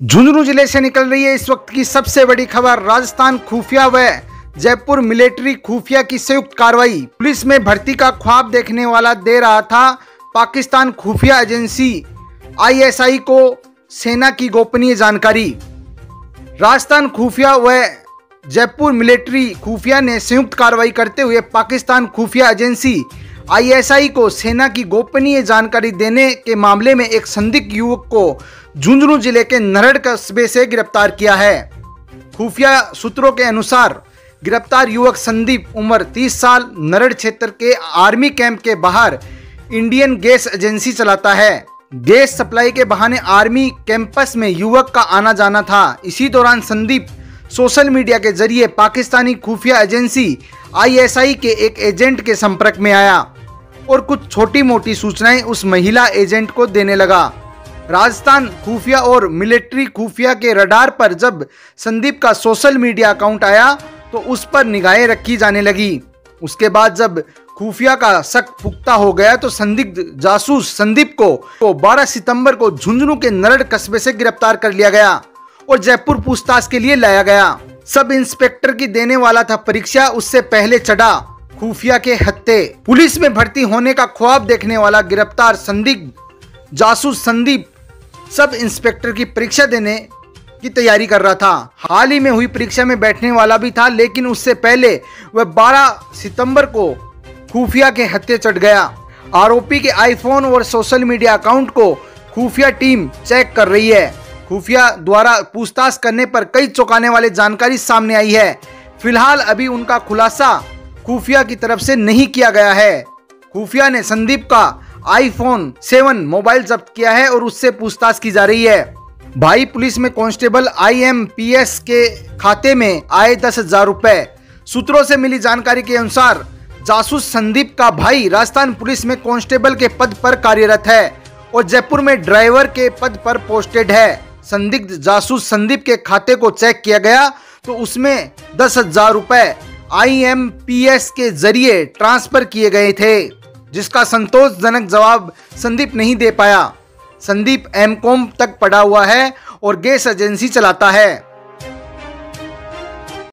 झुंझुनू ज़िले से निकल रही है इस वक्त की सबसे बड़ी खबर, राजस्थान खुफिया व जयपुर मिलिट्री खुफिया की संयुक्त कार्रवाई। पुलिस में भर्ती का ख्वाब देखने वाला दे रहा था पाकिस्तान खुफिया एजेंसी, आईएसआई को सेना की गोपनीय जानकारी। राजस्थान खुफिया व जयपुर मिलिट्री खुफिया ने संयुक्त कार्रवाई करते हुए पाकिस्तान खुफिया एजेंसी आईएसआई को सेना की गोपनीय जानकारी देने के मामले में एक संदिग्ध युवक को झुंझुनू ज़िले के नरड़ कस्बे से गिरफ़्तार किया है। खुफिया सूत्रों के अनुसार, गिरफ़्तार युवक संदीप उम्र 30 साल, नरड़ क्षेत्र के आर्मी कैंप के बाहर इंडियन गैस एजेंसी चलाता है। गैस सप्लाई के बहाने आर्मी कैंपस में युवक का आना जाना था। इसी दौरान संदीप सोशल मीडिया के ज़रिए पाकिस्तानी खुफिया एजेंसी आईएसआई के एक एजेंट के संपर्क में आया। और कुछ छोटी मोटी सूचनाएँ उस महिला एजेंट को देने लगा। राजस्थान खुफिया और मिलिट्री खुफिया के रडार पर जब संदीप का सोशल मीडिया अकाउंट आया तो उस पर निगाहें रखी जाने लगी। उसके बाद जब खुफिया का शक पुख्ता हो गया तो संदिग्ध जासूस संदीप को तो 12 सितंबर को झुंझुनू के नरड़ कस्बे से गिरफ़्तार कर लिया गया और जयपुर पूछताछ के लिए लाया गया। सब इंस्पेक्टर की देने वाला था परीक्षा, उससे पहले चढ़ा। खुफिया के हत्ते। पुलिस में भर्ती होने का ख्वाब देखने वाला गिरफ़्तार संदिग्ध, जासूस संदीप, सब इंस्पेक्टर की परीक्षा देने की तैयारी कर रहा था। हाल ही में हुई परीक्षा में बैठने वाला भी था, लेकिन उससे पहले वह 12 सितंबर को खुफिया के हत्या चढ़ गया। आरोपी के आईफोन और सोशल मीडिया अकाउंट को खुफिया टीम चेक कर रही है। खुफिया द्वारा पूछताछ करने पर कई चौंकाने वाली जानकारी सामने आई है। फ़िलहाल अभी उनका खुलासा खुफिया की तरफ़ से नहीं किया गया है। खुफिया ने संदीप का आईफोन सेवन मोबाइल जब्त किया है और उससे पूछताछ की जा रही है। भाई पुलिस में कांस्टेबल आईएमपीएस के खाते में आए दस हज़ार रुपए। सूत्रों से मिली जानकारी के अनुसार, जासूस संदीप का भाई राजस्थान पुलिस में कांस्टेबल के पद पर कार्यरत है और जयपुर में ड्राइवर के पद पर पोस्टेड है। संदिग्ध जासूस संदीप के खाते को चेक किया गया तो उसमें दस हज़ार रुपए आईएमपीएस के ज़रिए ट्रांसफ़र किए गए थे, जिसका संतोषजनक जवाब संदीप नहीं दे पाया। संदीप एमकॉम तक पढ़ा हुआ है और गैस एजेंसी चलाता है।